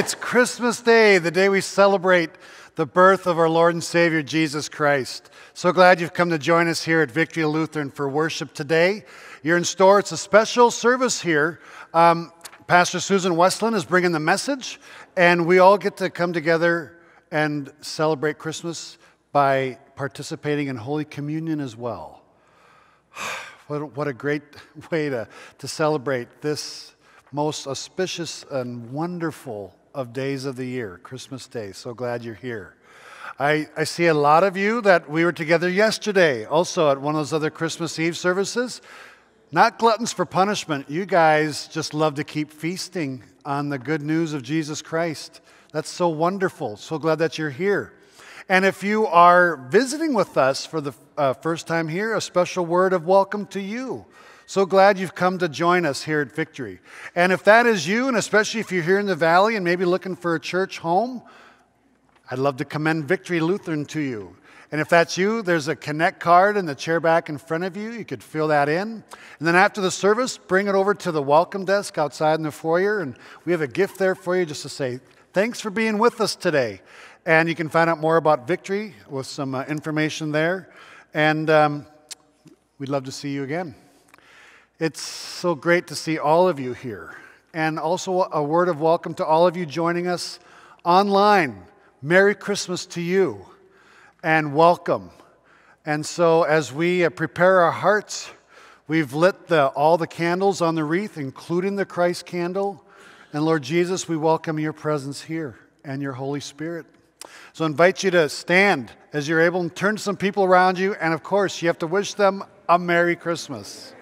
It's Christmas Day, the day we celebrate the birth of our Lord and Savior Jesus Christ. So glad you've come to join us here at Victory Lutheran for worship today. You're in store, it's a special service here. Um, Pastor Susan Westland is bringing the message, and we all get to come together and celebrate Christmas by participating in Holy Communion as well. What, what a great way to, to celebrate this most auspicious and wonderful of days of the year, Christmas Day. So glad you're here. I, I see a lot of you that we were together yesterday, also at one of those other Christmas Eve services. Not gluttons for punishment. You guys just love to keep feasting on the good news of Jesus Christ. That's so wonderful. So glad that you're here. And if you are visiting with us for the uh, first time here, a special word of welcome to you. So glad you've come to join us here at Victory. And if that is you, and especially if you're here in the Valley and maybe looking for a church home, I'd love to commend Victory Lutheran to you. And if that's you, there's a connect card in the chair back in front of you. You could fill that in. And then after the service, bring it over to the welcome desk outside in the foyer. And we have a gift there for you just to say, thanks for being with us today. And you can find out more about Victory with some uh, information there. And um, we'd love to see you again. It's so great to see all of you here. And also a word of welcome to all of you joining us online. Merry Christmas to you and welcome. And so, as we prepare our hearts, we've lit the, all the candles on the wreath, including the Christ candle. And Lord Jesus, we welcome your presence here and your Holy Spirit. So, I invite you to stand as you're able and turn to some people around you. And of course, you have to wish them a Merry Christmas.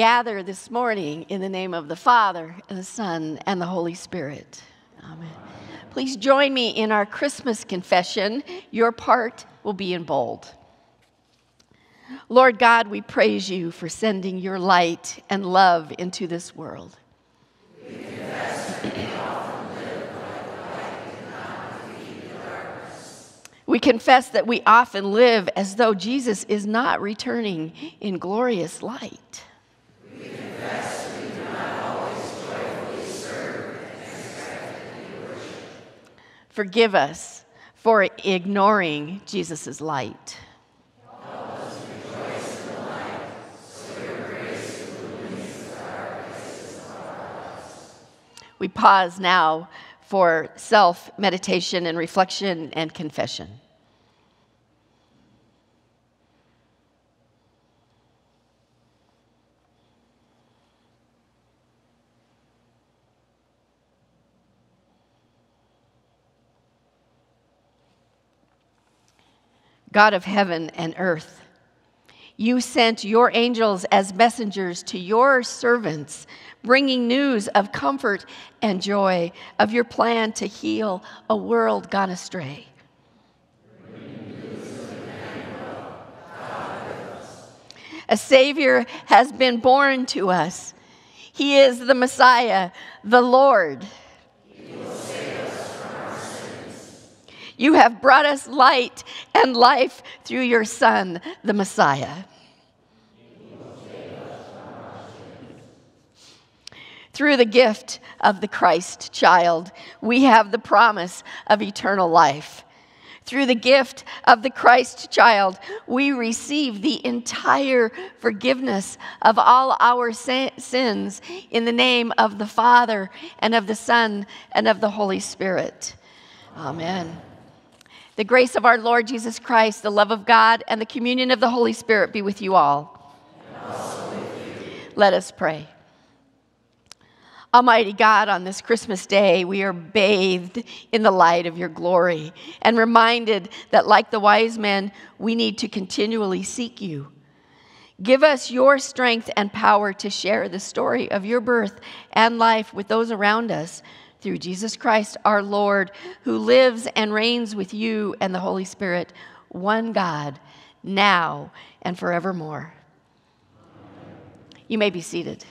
Gather this morning in the name of the Father, and the Son, and the Holy Spirit. Amen. Please join me in our Christmas confession. Your part will be in bold. Lord God, we praise you for sending your light and love into this world. We confess that we often live as though Jesus is not returning in glorious light. Forgive us for ignoring Jesus' light. We pause now for self meditation and reflection and confession. God of heaven and earth, you sent your angels as messengers to your servants bringing news of comfort and joy of your plan to heal a world gone astray. A Savior has been born to us. He is the Messiah, the Lord. You have brought us light and life through your Son, the Messiah. Through the gift of the Christ child, we have the promise of eternal life. Through the gift of the Christ child, we receive the entire forgiveness of all our sins in the name of the Father and of the Son and of the Holy Spirit. Amen. The grace of our Lord Jesus Christ, the love of God, and the communion of the Holy Spirit be with you all. Let us pray. Almighty God, on this Christmas day, we are bathed in the light of your glory and reminded that, like the wise men, we need to continually seek you. Give us your strength and power to share the story of your birth and life with those around us through Jesus Christ our Lord, who lives and reigns with you and the Holy Spirit, one God, now and forevermore. You may be seated.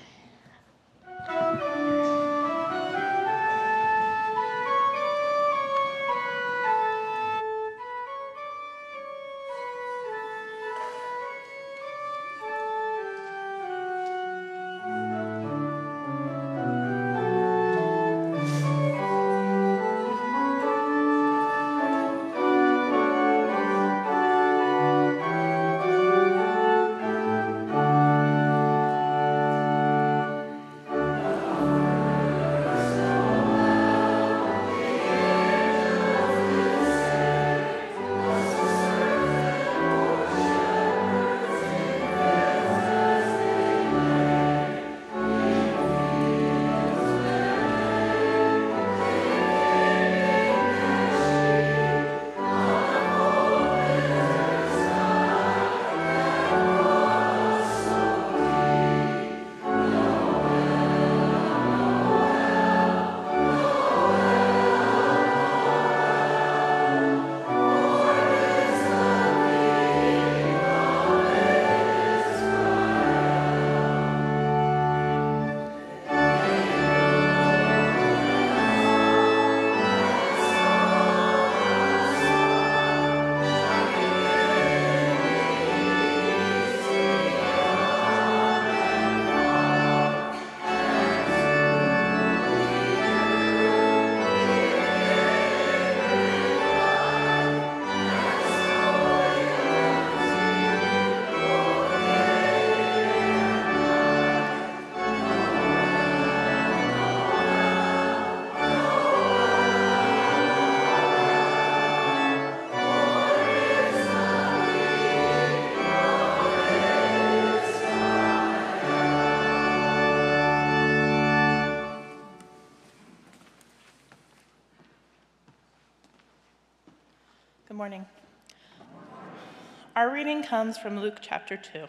Our reading comes from Luke chapter 2.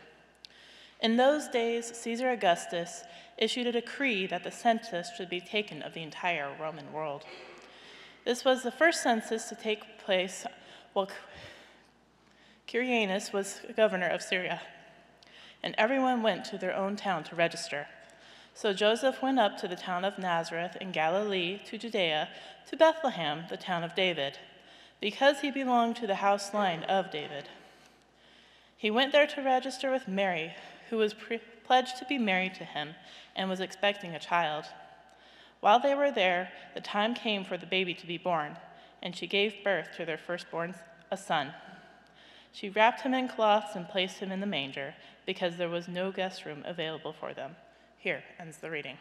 In those days, Caesar Augustus issued a decree that the census should be taken of the entire Roman world. This was the first census to take place while Quirinius was governor of Syria, and everyone went to their own town to register. So Joseph went up to the town of Nazareth in Galilee, to Judea, to Bethlehem, the town of David, because he belonged to the house line of David. He went there to register with Mary, who was pre- pledged to be married to him and was expecting a child. While they were there, the time came for the baby to be born, and she gave birth to their firstborn, a son. She wrapped him in cloths and placed him in the manger, because there was no guest room available for them. Here ends the reading.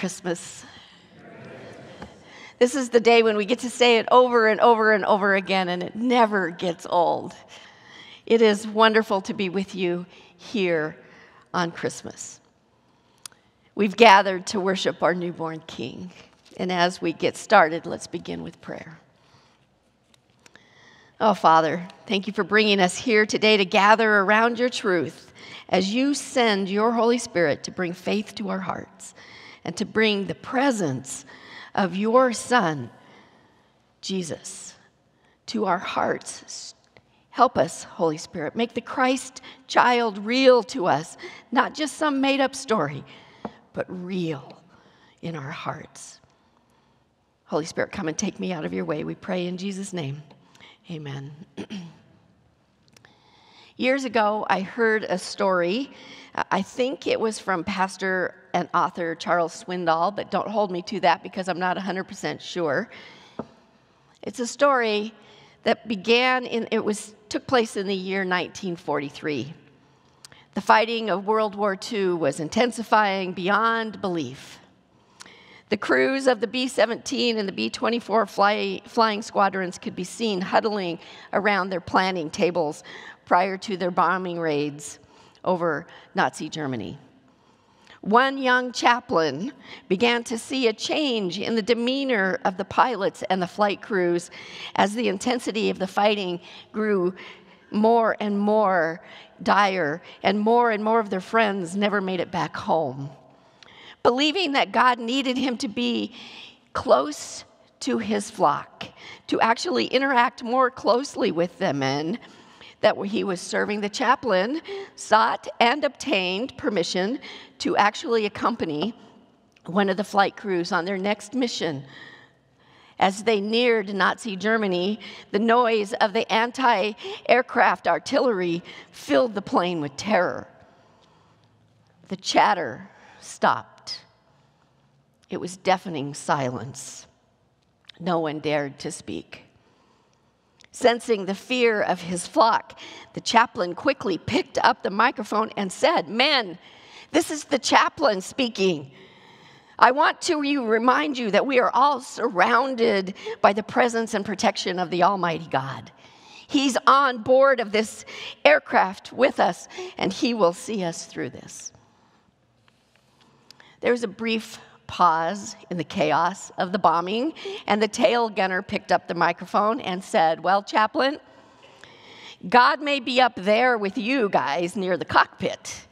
Christmas. This is the day when we get to say it over and over and over again, and it never gets old. It is wonderful to be with you here on Christmas. We've gathered to worship our newborn King. And as we get started, let's begin with prayer. Oh, Father, thank you for bringing us here today to gather around your truth as you send your Holy Spirit to bring faith to our hearts and to bring the presence of your Son, Jesus, to our hearts. Help us, Holy Spirit. Make the Christ child real to us, not just some made up story, but real in our hearts. Holy Spirit, come and take me out of your way. We pray in Jesus' name. Amen. Years ago, I heard a story. I think it was from Pastor and author Charles Swindoll, but don't hold me to that because I'm not 100% sure. It's a story that began in, it was, took place in the year 1943. The fighting of World War II was intensifying beyond belief. The crews of the B 17 and the B 24 fly, flying squadrons could be seen huddling around their planning tables prior to their bombing raids over Nazi Germany. One young chaplain began to see a change in the demeanor of the pilots and the flight crews as the intensity of the fighting grew more and more dire, and more and more of their friends never made it back home. Believing that God needed him to be close to his flock, to actually interact more closely with them, and that he was serving the chaplain, sought and obtained permission to actually accompany one of the flight crews on their next mission. As they neared Nazi Germany, the noise of the anti aircraft artillery filled the plane with terror. The chatter stopped. It was deafening silence. No one dared to speak. Sensing the fear of his flock, the chaplain quickly picked up the microphone and said, Men, this is the chaplain speaking. I want to remind you that we are all surrounded by the presence and protection of the Almighty God. He's on board of this aircraft with us, and He will see us through this. There was a brief pause in the chaos of the bombing, and the tail gunner picked up the microphone and said, Well, chaplain, God may be up there with you guys near the cockpit,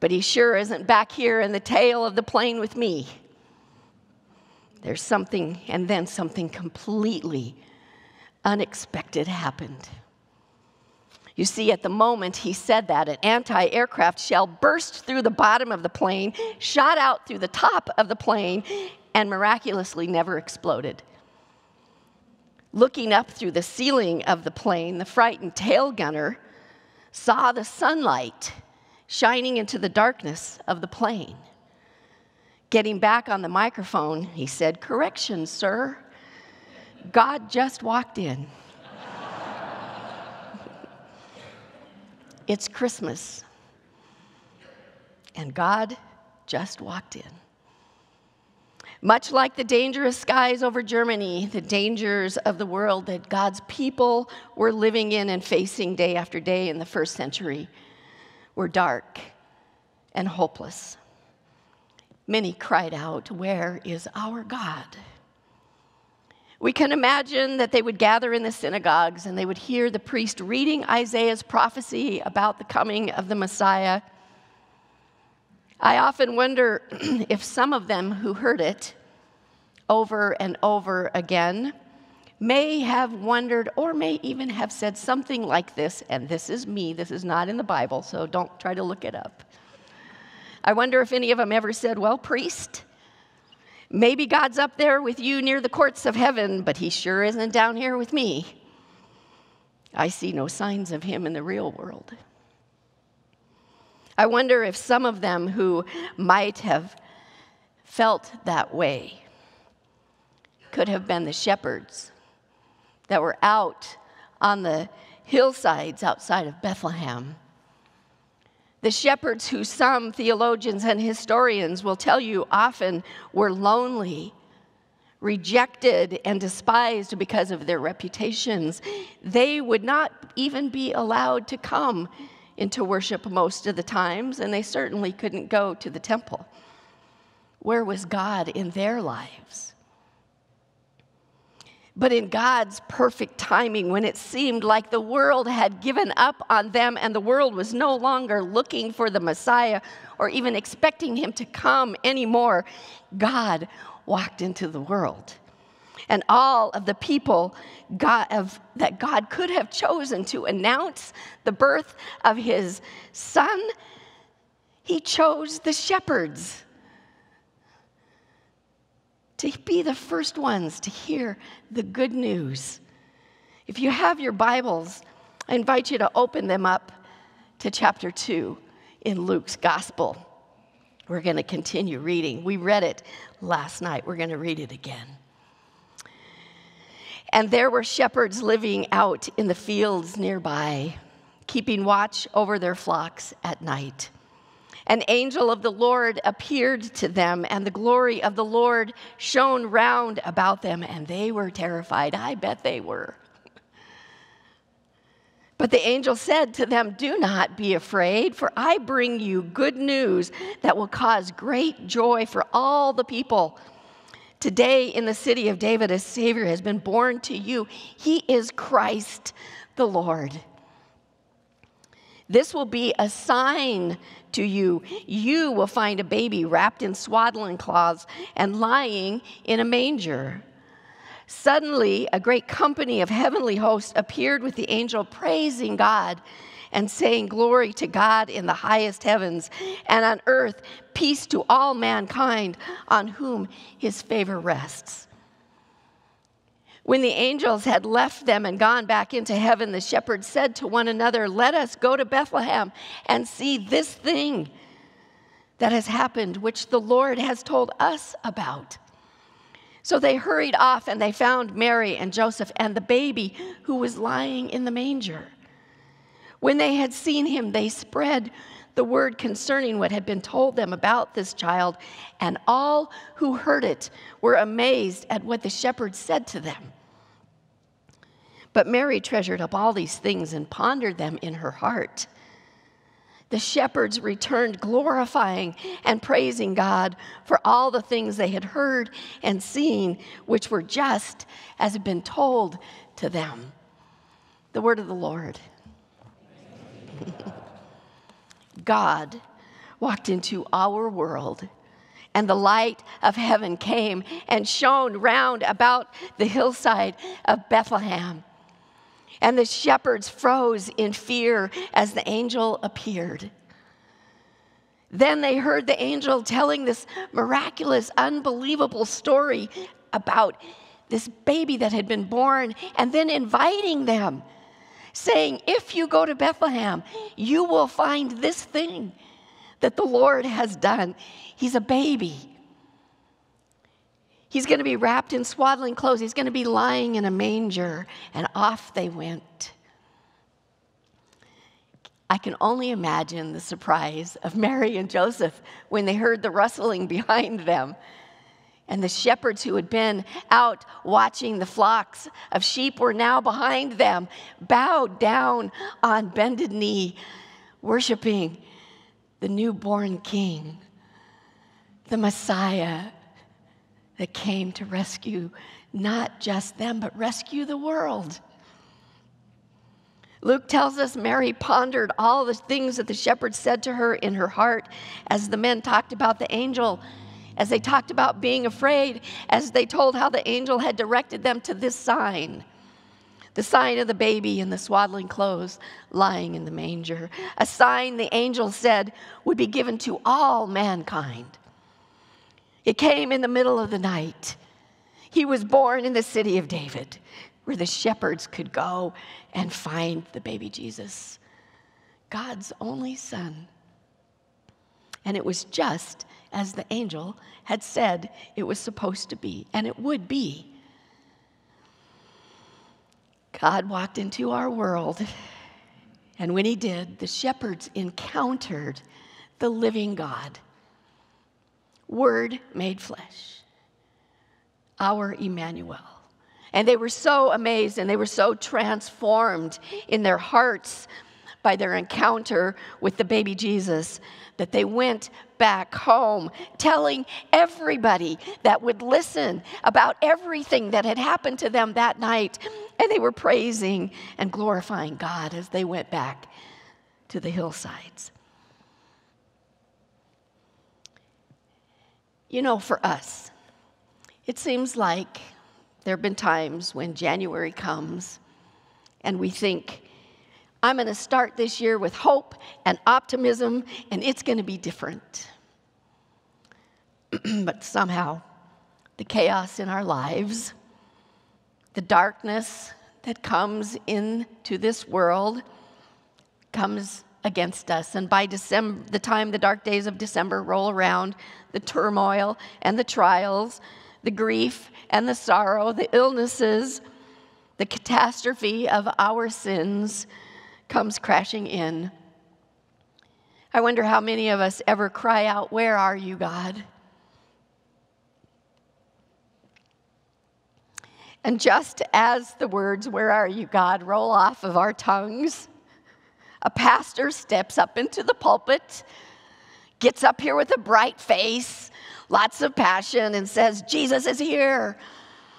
but he sure isn't back here in the tail of the plane with me. There's something, and then something completely unexpected happened. You see, at the moment he said that, an anti aircraft shell burst through the bottom of the plane, shot out through the top of the plane, and miraculously never exploded. Looking up through the ceiling of the plane, the frightened tail gunner saw the sunlight shining into the darkness of the plane. Getting back on the microphone, he said, Correction, sir. God just walked in. It's Christmas. And God just walked in. Much like the dangerous skies over Germany, the dangers of the world that God's people were living in and facing day after day in the first century were dark and hopeless. Many cried out, Where is our God? We can imagine that they would gather in the synagogues and they would hear the priest reading Isaiah's prophecy about the coming of the Messiah. I often wonder if some of them who heard it over and over again may have wondered or may even have said something like this, and this is me, this is not in the Bible, so don't try to look it up. I wonder if any of them ever said, Well, priest, Maybe God's up there with you near the courts of heaven, but he sure isn't down here with me. I see no signs of him in the real world. I wonder if some of them who might have felt that way could have been the shepherds that were out on the hillsides outside of Bethlehem the shepherds, who some theologians and historians will tell you often were lonely, rejected, and despised because of their reputations, they would not even be allowed to come into worship most of the times, and they certainly couldn't go to the temple. Where was God in their lives? But in God's perfect timing, when it seemed like the world had given up on them and the world was no longer looking for the Messiah or even expecting him to come anymore, God walked into the world. And all of the people God of, that God could have chosen to announce the birth of his son, he chose the shepherds to be the first ones to hear the good news. If you have your Bibles, I invite you to open them up to chapter 2 in Luke's Gospel. We're going to continue reading. We read it last night. We're going to read it again. And there were shepherds living out in the fields nearby keeping watch over their flocks at night. An angel of the Lord appeared to them, and the glory of the Lord shone round about them, and they were terrified. I bet they were. But the angel said to them, Do not be afraid, for I bring you good news that will cause great joy for all the people. Today, in the city of David, a Savior has been born to you. He is Christ the Lord. This will be a sign to you. You will find a baby wrapped in swaddling cloths and lying in a manger. Suddenly, a great company of heavenly hosts appeared with the angel, praising God and saying, Glory to God in the highest heavens, and on earth, peace to all mankind on whom his favor rests. When the angels had left them and gone back into heaven, the shepherds said to one another, Let us go to Bethlehem and see this thing that has happened, which the Lord has told us about. So they hurried off and they found Mary and Joseph and the baby who was lying in the manger. When they had seen him, they spread the word concerning what had been told them about this child, and all who heard it were amazed at what the shepherds said to them. But Mary treasured up all these things and pondered them in her heart the shepherds returned glorifying and praising God for all the things they had heard and seen, which were just as had been told to them. The word of the Lord. God walked into our world, and the light of heaven came and shone round about the hillside of Bethlehem. And the shepherds froze in fear as the angel appeared. Then they heard the angel telling this miraculous, unbelievable story about this baby that had been born, and then inviting them, saying, If you go to Bethlehem, you will find this thing that the Lord has done. He's a baby. He's going to be wrapped in swaddling clothes. He's going to be lying in a manger. And off they went. I can only imagine the surprise of Mary and Joseph when they heard the rustling behind them. And the shepherds who had been out watching the flocks of sheep were now behind them, bowed down on bended knee, worshiping the newborn king, the Messiah that came to rescue not just them, but rescue the world. Luke tells us Mary pondered all the things that the shepherds said to her in her heart as the men talked about the angel, as they talked about being afraid, as they told how the angel had directed them to this sign the sign of the baby in the swaddling clothes lying in the manger. A sign the angel said would be given to all mankind. It came in the middle of the night. He was born in the city of David, where the shepherds could go and find the baby Jesus, God's only son. And it was just as the angel had said it was supposed to be, and it would be. God walked into our world, and when he did, the shepherds encountered the living God. Word made flesh, our Emmanuel. And they were so amazed and they were so transformed in their hearts by their encounter with the baby Jesus that they went back home telling everybody that would listen about everything that had happened to them that night. And they were praising and glorifying God as they went back to the hillsides. You know, for us, it seems like there have been times when January comes and we think, I'm going to start this year with hope and optimism, and it's going to be different. but somehow, the chaos in our lives, the darkness that comes into this world, comes against us. And by December, the time the dark days of December roll around, the turmoil and the trials, the grief and the sorrow, the illnesses, the catastrophe of our sins comes crashing in. I wonder how many of us ever cry out, Where are you, God? And just as the words, Where are you, God, roll off of our tongues, a pastor steps up into the pulpit, gets up here with a bright face, lots of passion, and says, Jesus is here.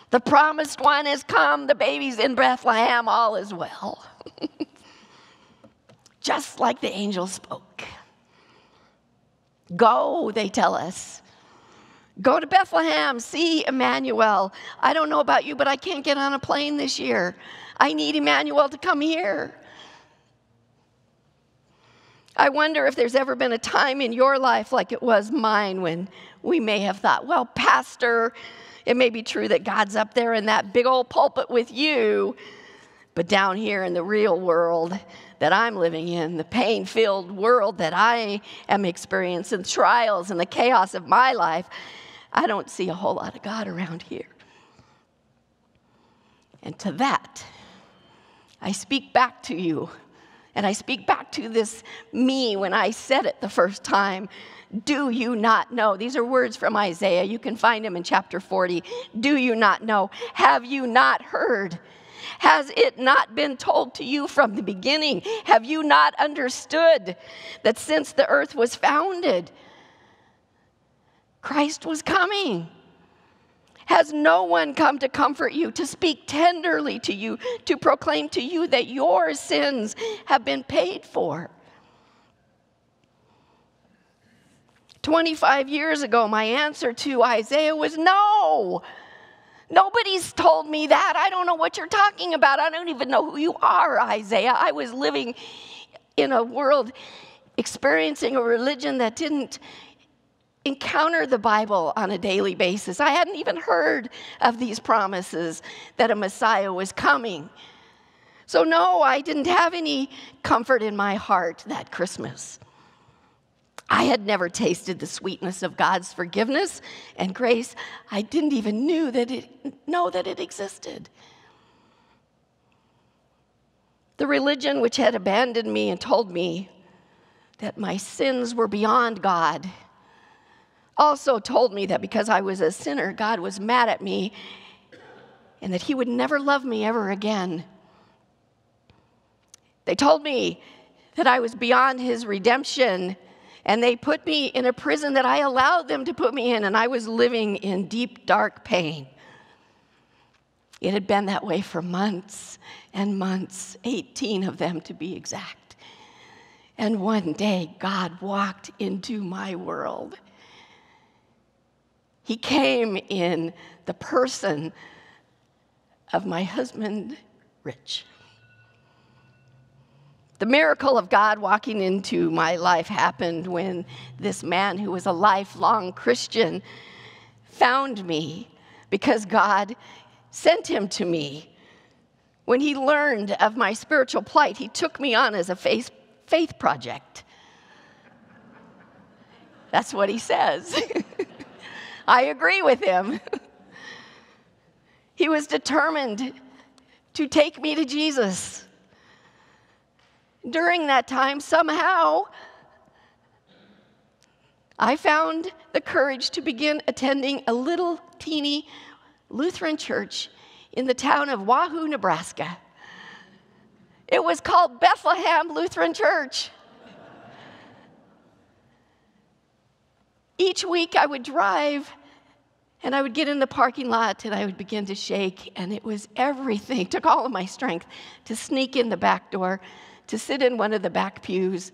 The promised one has come. The baby's in Bethlehem. All is well. Just like the angel spoke. Go, they tell us. Go to Bethlehem, see Emmanuel. I don't know about you, but I can't get on a plane this year. I need Emmanuel to come here. I wonder if there's ever been a time in your life like it was mine when we may have thought, well, Pastor, it may be true that God's up there in that big old pulpit with you, but down here in the real world that I'm living in, the pain filled world that I am experiencing, trials and the chaos of my life, I don't see a whole lot of God around here. And to that, I speak back to you. And I speak back to this me when I said it the first time. Do you not know? These are words from Isaiah. You can find them in chapter 40. Do you not know? Have you not heard? Has it not been told to you from the beginning? Have you not understood that since the earth was founded, Christ was coming? Has no one come to comfort you, to speak tenderly to you, to proclaim to you that your sins have been paid for? 25 years ago, my answer to Isaiah was no. Nobody's told me that. I don't know what you're talking about. I don't even know who you are, Isaiah. I was living in a world experiencing a religion that didn't encounter the Bible on a daily basis. I hadn't even heard of these promises that a Messiah was coming. So, no, I didn't have any comfort in my heart that Christmas. I had never tasted the sweetness of God's forgiveness and grace. I didn't even knew that it, know that it existed. The religion which had abandoned me and told me that my sins were beyond God also told me that because I was a sinner, God was mad at me and that He would never love me ever again. They told me that I was beyond His redemption and they put me in a prison that I allowed them to put me in, and I was living in deep, dark pain. It had been that way for months and months, 18 of them to be exact. And one day, God walked into my world. He came in the person of my husband, Rich. The miracle of God walking into my life happened when this man, who was a lifelong Christian, found me because God sent him to me. When he learned of my spiritual plight, he took me on as a faith, faith project. That's what he says. I agree with him. he was determined to take me to Jesus during that time, somehow, I found the courage to begin attending a little teeny Lutheran church in the town of Wahoo, Nebraska. It was called Bethlehem Lutheran Church. Each week I would drive and I would get in the parking lot and I would begin to shake, and it was everything, It took all of my strength to sneak in the back door to sit in one of the back pews.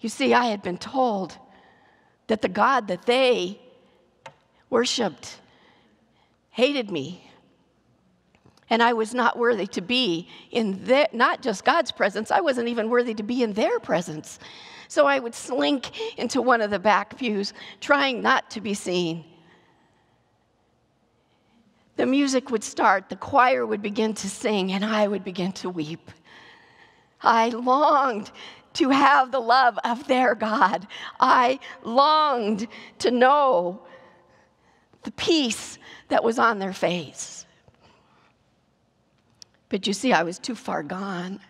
You see, I had been told that the God that they worshiped hated me. And I was not worthy to be in their, not just God's presence, I wasn't even worthy to be in their presence. So I would slink into one of the back pews, trying not to be seen. The music would start, the choir would begin to sing, and I would begin to weep. I longed to have the love of their God. I longed to know the peace that was on their face. But you see, I was too far gone.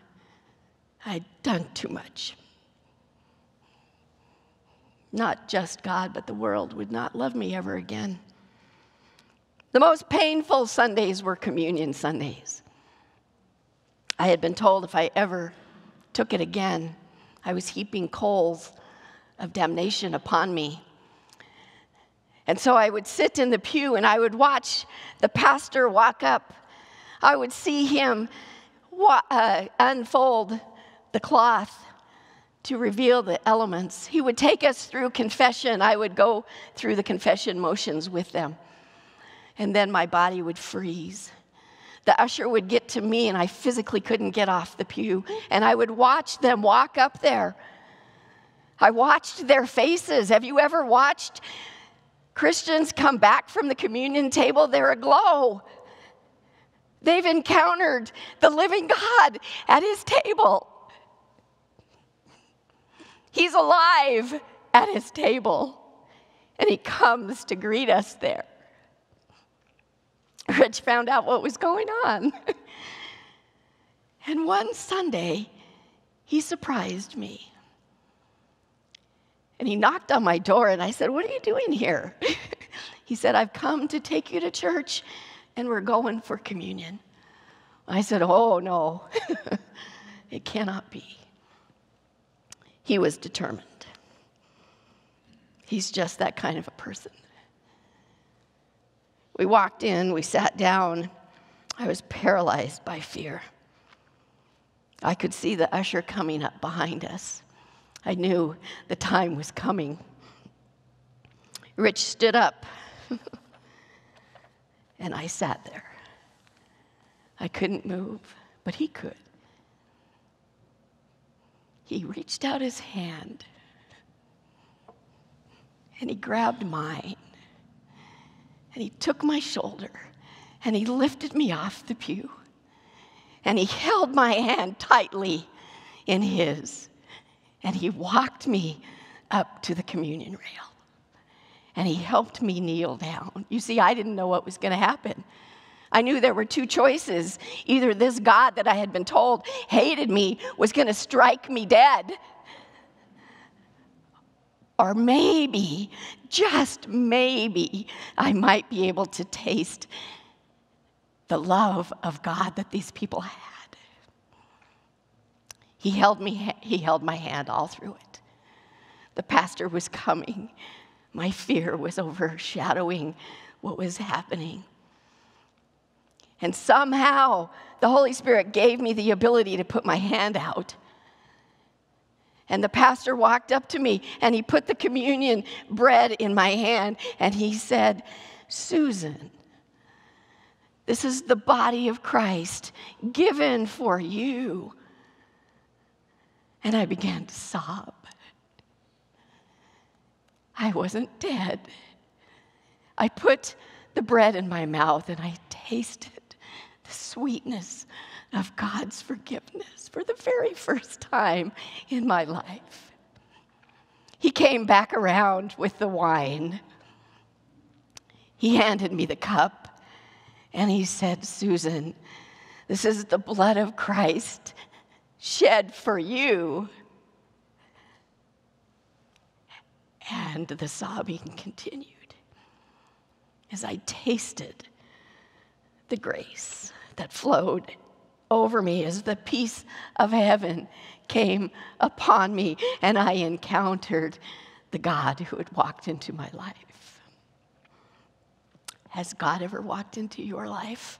I'd done too much. Not just God, but the world would not love me ever again. The most painful Sundays were communion Sundays. I had been told if I ever took it again, I was heaping coals of damnation upon me. And so I would sit in the pew and I would watch the pastor walk up. I would see him wa- uh, unfold the cloth to reveal the elements. He would take us through confession. I would go through the confession motions with them. And then my body would freeze. The usher would get to me, and I physically couldn't get off the pew. And I would watch them walk up there. I watched their faces. Have you ever watched Christians come back from the communion table? They're aglow. They've encountered the living God at his table. He's alive at his table, and he comes to greet us there. Rich found out what was going on. and one Sunday, he surprised me. And he knocked on my door, and I said, What are you doing here? he said, I've come to take you to church, and we're going for communion. I said, Oh, no, it cannot be. He was determined. He's just that kind of a person. We walked in, we sat down. I was paralyzed by fear. I could see the usher coming up behind us. I knew the time was coming. Rich stood up, and I sat there. I couldn't move, but he could. He reached out his hand and he grabbed mine and he took my shoulder and he lifted me off the pew and he held my hand tightly in his and he walked me up to the communion rail and he helped me kneel down. You see, I didn't know what was going to happen. I knew there were two choices. Either this God that I had been told hated me was going to strike me dead, or maybe, just maybe, I might be able to taste the love of God that these people had. He held me he held my hand all through it. The pastor was coming. My fear was overshadowing what was happening. And somehow the Holy Spirit gave me the ability to put my hand out. And the pastor walked up to me and he put the communion bread in my hand and he said, Susan, this is the body of Christ given for you. And I began to sob. I wasn't dead. I put the bread in my mouth and I tasted the sweetness of God's forgiveness for the very first time in my life. He came back around with the wine. He handed me the cup and he said, Susan, this is the blood of Christ shed for you. And the sobbing continued as I tasted the grace that flowed over me as the peace of heaven came upon me and I encountered the God who had walked into my life. Has God ever walked into your life?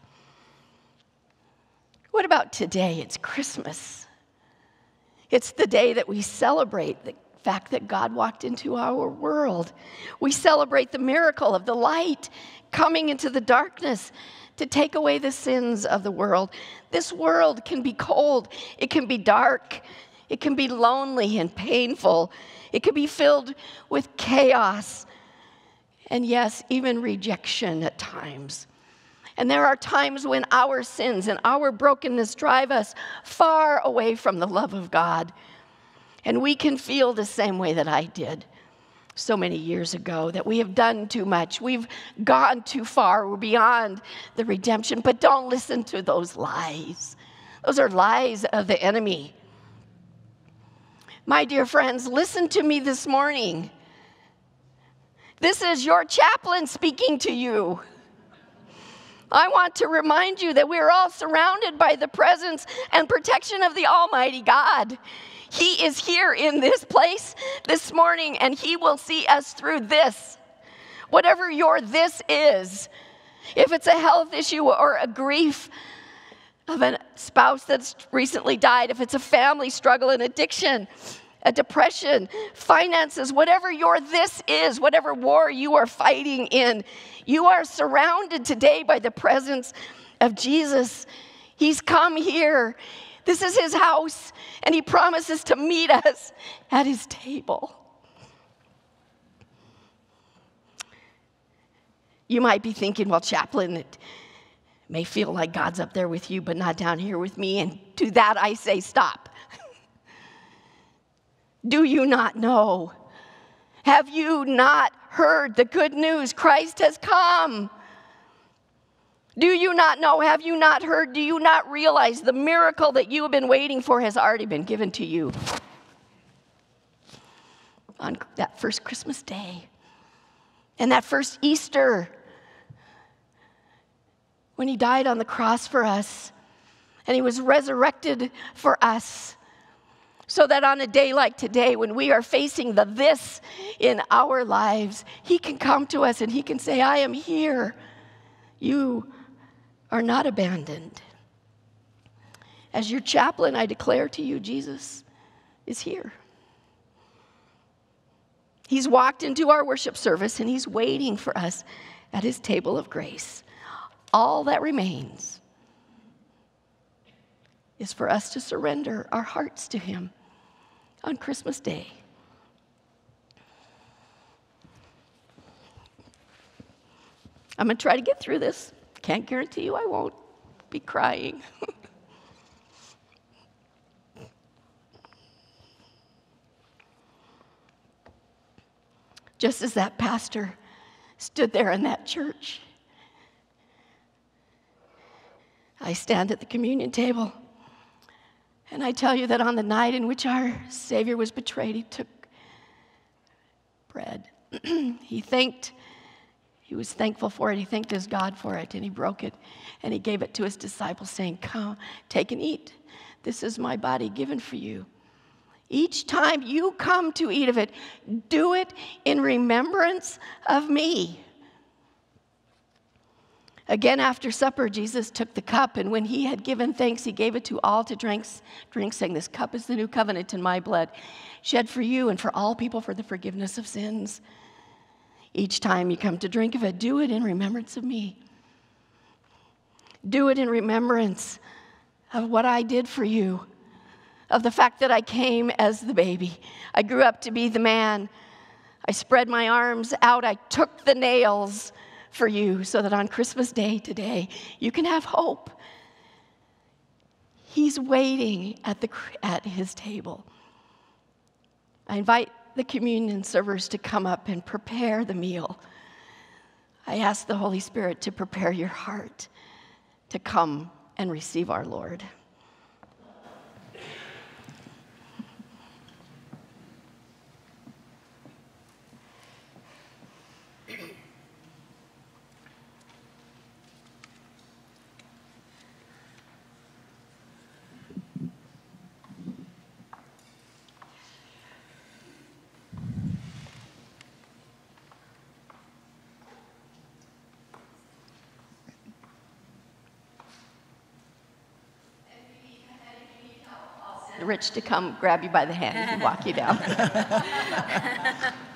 What about today? It's Christmas. It's the day that we celebrate the fact that God walked into our world. We celebrate the miracle of the light coming into the darkness to take away the sins of the world. This world can be cold, it can be dark, it can be lonely and painful, it can be filled with chaos, and yes, even rejection at times. And there are times when our sins and our brokenness drive us far away from the love of God. And we can feel the same way that I did so many years ago that we have done too much. We've gone too far. We're beyond the redemption. But don't listen to those lies. Those are lies of the enemy. My dear friends, listen to me this morning. This is your chaplain speaking to you. I want to remind you that we are all surrounded by the presence and protection of the Almighty God. He is here in this place this morning, and He will see us through this. Whatever your this is, if it's a health issue or a grief of a spouse that's recently died, if it's a family struggle, an addiction, a depression, finances, whatever your this is, whatever war you are fighting in, you are surrounded today by the presence of Jesus. He's come here. This is his house, and he promises to meet us at his table. You might be thinking, well, chaplain, it may feel like God's up there with you, but not down here with me. And to that I say, stop. Do you not know? Have you not heard the good news? Christ has come. Do you not know? Have you not heard? Do you not realize the miracle that you have been waiting for has already been given to you on that first Christmas day and that first Easter when he died on the cross for us and he was resurrected for us? So that on a day like today, when we are facing the this in our lives, He can come to us and He can say, I am here. You are not abandoned. As your chaplain, I declare to you, Jesus is here. He's walked into our worship service and He's waiting for us at His table of grace. All that remains is for us to surrender our hearts to Him on Christmas Day. I'm going to try to get through this. Can't guarantee you I won't be crying. Just as that pastor stood there in that church, I stand at the communion table and I tell you that on the night in which our Savior was betrayed, he took bread. he thanked, he was thankful for it. He thanked his God for it, and he broke it and he gave it to his disciples, saying, Come, take and eat. This is my body given for you. Each time you come to eat of it, do it in remembrance of me. Again, after supper, Jesus took the cup, and when he had given thanks, he gave it to all to drink, drink, saying, This cup is the new covenant in my blood, shed for you and for all people for the forgiveness of sins. Each time you come to drink of it, do it in remembrance of me. Do it in remembrance of what I did for you, of the fact that I came as the baby. I grew up to be the man. I spread my arms out, I took the nails for you so that on Christmas Day today, you can have hope. He's waiting at, the, at his table. I invite the communion servers to come up and prepare the meal. I ask the Holy Spirit to prepare your heart to come and receive our Lord. Rich to come grab you by the hand and walk you down.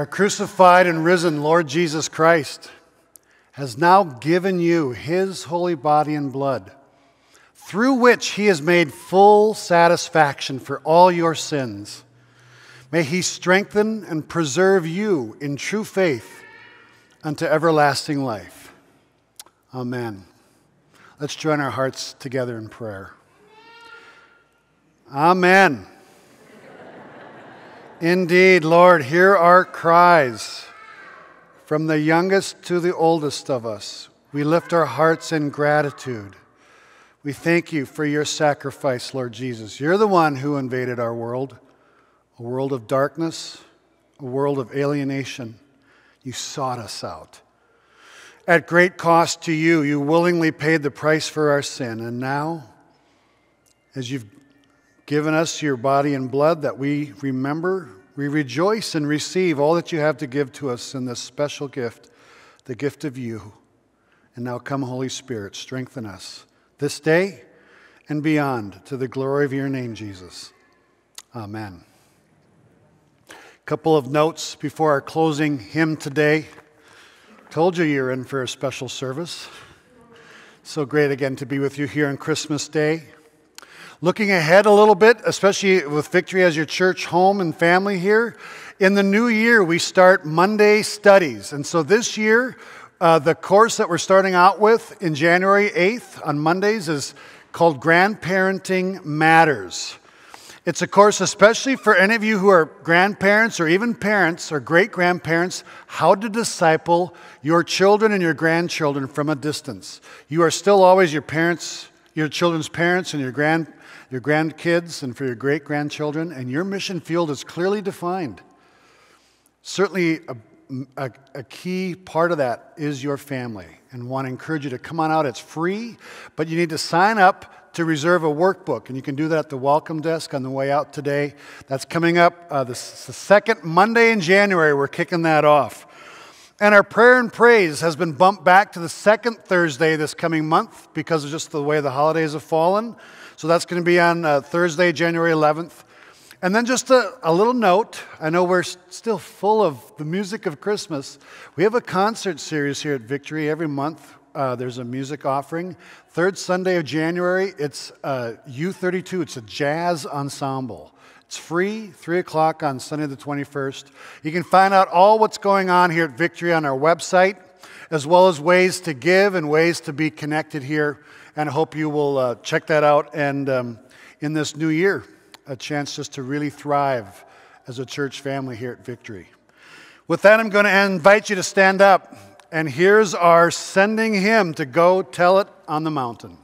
Our crucified and risen Lord Jesus Christ has now given you his holy body and blood, through which he has made full satisfaction for all your sins. May he strengthen and preserve you in true faith unto everlasting life. Amen. Let's join our hearts together in prayer. Amen. Indeed, Lord, hear our cries. From the youngest to the oldest of us, we lift our hearts in gratitude. We thank you for your sacrifice, Lord Jesus. You're the one who invaded our world, a world of darkness, a world of alienation. You sought us out. At great cost to you, you willingly paid the price for our sin. And now, as you've given us your body and blood that we remember, we rejoice and receive all that you have to give to us in this special gift, the gift of you. And now come, Holy Spirit, strengthen us this day and beyond to the glory of your name, Jesus. Amen. A couple of notes before our closing hymn today. Told you you're in for a special service. So great again to be with you here on Christmas Day. Looking ahead a little bit, especially with Victory as your church home and family here, in the new year we start Monday studies. And so this year, uh, the course that we're starting out with in January 8th on Mondays is called Grandparenting Matters. It's a course especially for any of you who are grandparents or even parents or great grandparents, how to disciple your children and your grandchildren from a distance. You are still always your parents, your children's parents, and your grand your grandkids and for your great grandchildren, and your mission field is clearly defined. Certainly, a, a, a, key part of that is your family, and want to encourage you to come on out. It's free, but you need to sign up to reserve a workbook, and you can do that at the welcome desk on the way out today. That's coming up uh, the, the second Monday in January. We're kicking that off. And our prayer and praise has been bumped back to the second Thursday this coming month because of just the way the holidays have fallen. So that's going to be on uh, Thursday, January 11th. And then just a, a, little note I know we're still full of the music of Christmas. We have a concert series here at Victory every month. Uh, there's a music offering. Third Sunday of January, it's uh, U32, it's a jazz ensemble. It's free, 3 o'clock on Sunday the 21st. You can find out all what's going on here at Victory on our website, as well as ways to give and ways to be connected here and I hope you will uh, check that out. And um, in this new year, a chance just to really thrive as a church family here at Victory. With that, I'm going to invite you to stand up. And here's our sending hymn to go tell it on the mountain.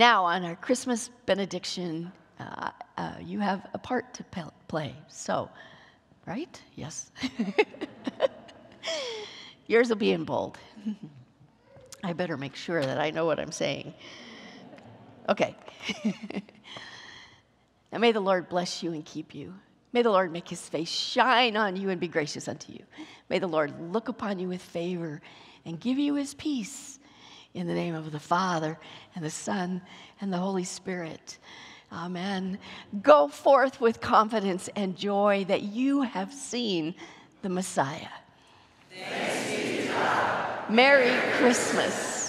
Now, on our Christmas benediction, uh, uh, you have a part to play. So, right? Yes. Yours will be in bold. I better make sure that I know what I'm saying. Okay. now, may the Lord bless you and keep you. May the Lord make his face shine on you and be gracious unto you. May the Lord look upon you with favor and give you his peace. In the name of the Father, and the Son, and the Holy Spirit. Amen. Go forth with confidence and joy that you have seen the Messiah. Merry Christmas.